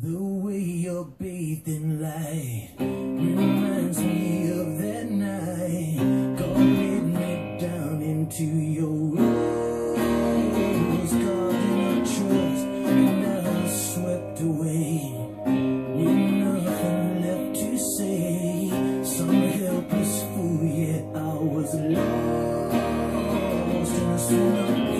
The way you're bathed in light reminds me of that night. Calling me down into your rose, garden of your choice, and now swept away. With nothing left to say, some helpless fool, yet I was lost, and I still